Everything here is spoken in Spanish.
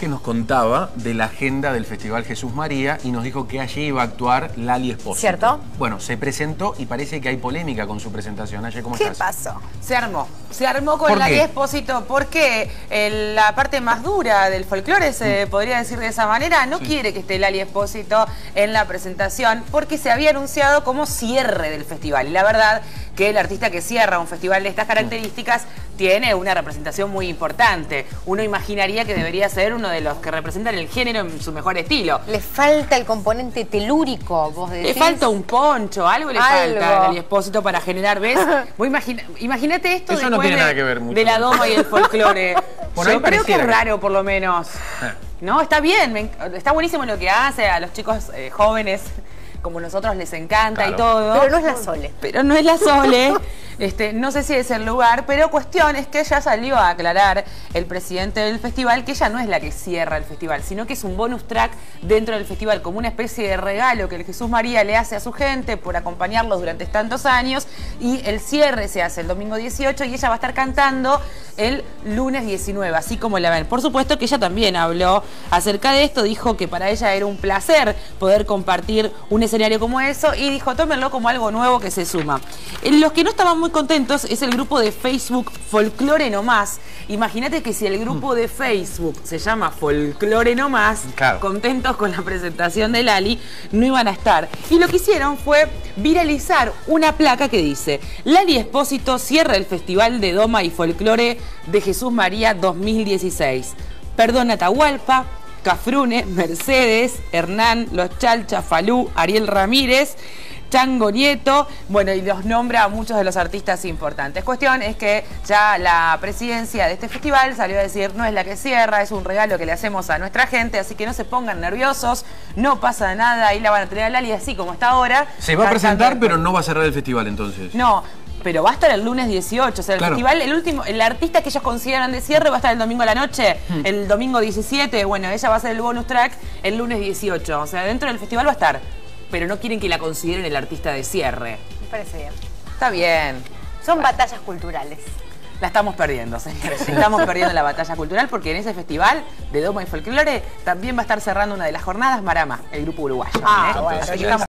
que nos contaba de la agenda del Festival Jesús María y nos dijo que allí iba a actuar Lali Espósito. ¿Cierto? Bueno, se presentó y parece que hay polémica con su presentación. Ayer, ¿cómo ¿Qué estás? pasó? Se armó. Se armó con ¿Por Lali qué? Espósito porque eh, la parte más dura del folclore, se Mm. podría decir de esa manera, no quiere que esté Lali Espósito en la presentación porque se había anunciado como cierre del festival. Y la verdad que el artista que cierra un festival de estas características tiene una representación muy importante. Uno imaginaría que debería ser uno de los que representan el género en su mejor estilo. Le falta el componente telúrico, vos decís. Le falta un poncho, algo le Algo. falta a Lali Espósito para generar, ¿ves? Imagínate esto Eso no después tiene de, nada que ver mucho. de la doma y el folclore. Por ahí Yo creo que es raro, por lo menos. Eh. No, está bien, me está buenísimo lo que hace, a los chicos eh, jóvenes, como nosotros les encanta y todo. Pero no es la Sole. Pero no es la Sole. Este, no sé si es el lugar, pero cuestión es que ya salió a aclarar el presidente del festival que ella no es la que cierra el festival, sino que es un bonus track dentro del festival, como una especie de regalo que el Jesús María le hace a su gente por acompañarlos durante tantos años. Y el cierre se hace el domingo 18 y ella va a estar cantando el lunes 19, así como la ven. Por supuesto que ella también habló acerca de esto, dijo que para ella era un placer poder compartir un escenario como eso y dijo, tómenlo como algo nuevo que se suma. Los que no estaban muy contentos es el grupo de Facebook Folklore No Más. Imagínate que si el grupo de Facebook se llama Folklore No Más, Claro. contentos con la presentación de Lali, no iban a estar. Y lo que hicieron fue viralizar una placa que dice, Lali Espósito cierra el Festival de Doma y Folklore de Jesús María 2016. Perdón Atahualpa, Cafrune, Mercedes, Hernán, Los Chalcha, Falú, Ariel Ramírez, Chango Nieto, bueno, y los nombra a muchos de los artistas importantes. Cuestión es que ya la presidencia de este festival salió a decir, no es la que cierra, es un regalo que le hacemos a nuestra gente, así que no se pongan nerviosos, no pasa nada, ahí la van a tener a Lali así como está ahora. Se va a presentar, pero no va a cerrar el festival entonces. No, pero va a estar el lunes 18, o sea, el Claro. festival, el último, el artista que ellos consideran de cierre va a estar el domingo a la noche, Hmm. el domingo 17, bueno, ella va a hacer el bonus track el lunes 18, o sea, dentro del festival va a estar, pero no quieren que la consideren el artista de cierre. Me parece bien. Está bien. Son batallas culturales. La estamos perdiendo, señores. Estamos perdiendo la batalla cultural porque en ese festival de Doma y Folklore también va a estar cerrando una de las jornadas Marama, el grupo uruguayo. Ah, ¿eh? bueno,